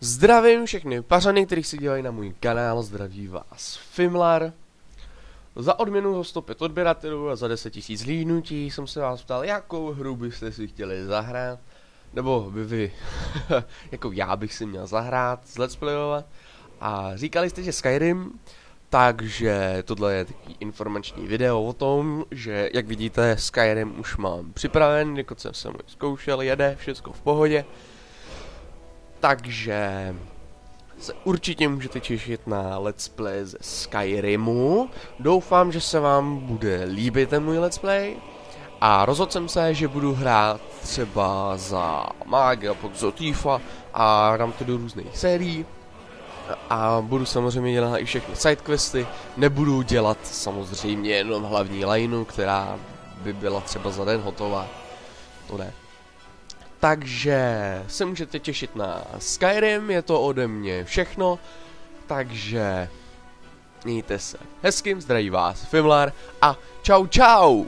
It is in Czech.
Zdravím všechny pařany, kteří si dělají na můj kanál, zdraví vás Fimlar. Za odměnu za 105 odběratelů a za 10 000 lídnutí jsem se vás ptal, jakou hru byste si chtěli zahrát. Nebo by vy, jako já bych si měl zahrát, let's playovat. A říkali jste, že Skyrim, takže tohle je takový informační video o tom, že jak vidíte Skyrim už mám připraven, jako jsem se mu zkoušel, jede, všechno v pohodě. Takže se určitě můžete těšit na let's play ze Skyrimu. Doufám, že se vám bude líbit ten můj let's play. A rozhodl jsem se, že budu hrát třeba za Maga, pak za Tifa a dám to do různých sérií. A budu samozřejmě dělat i všechny sidequesty. Nebudu dělat samozřejmě jenom hlavní lineu, která by byla třeba za den hotová. To ne. Takže se můžete těšit na Skyrim, je to ode mě všechno. Takže mějte se hezkým, zdraví vás Fimlar a čau čau!